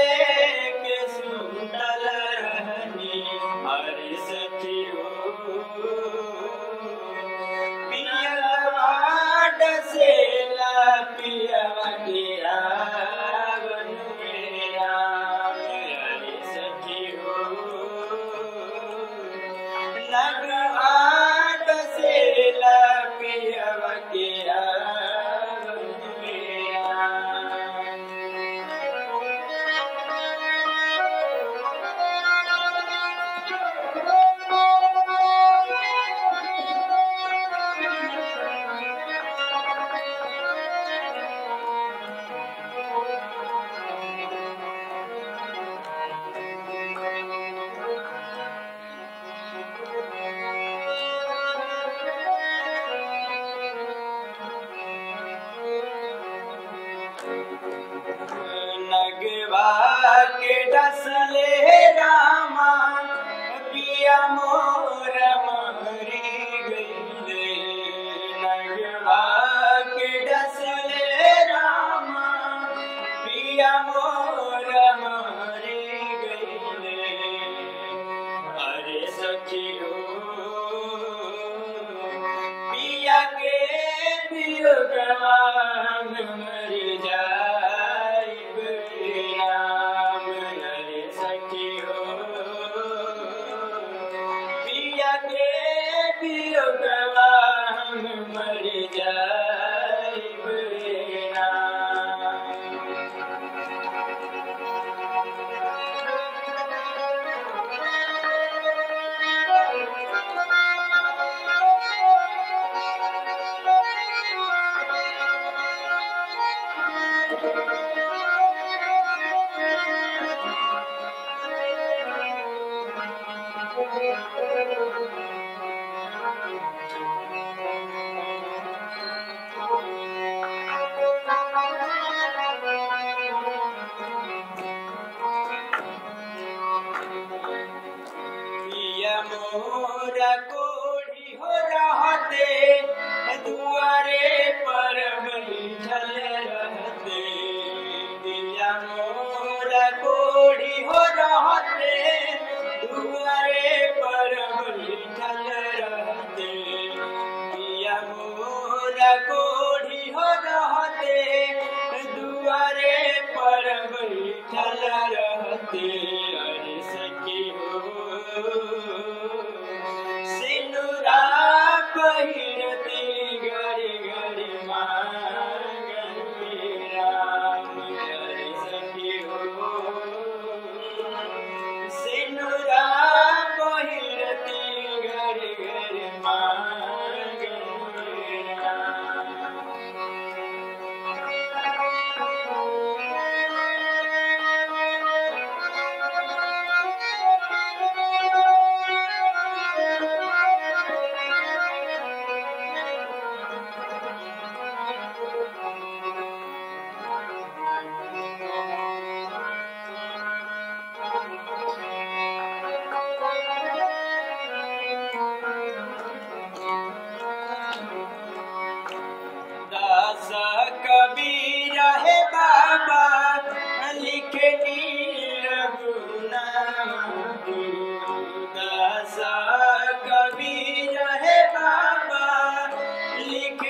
there. नगवा के डसले Rama Thank you. लिख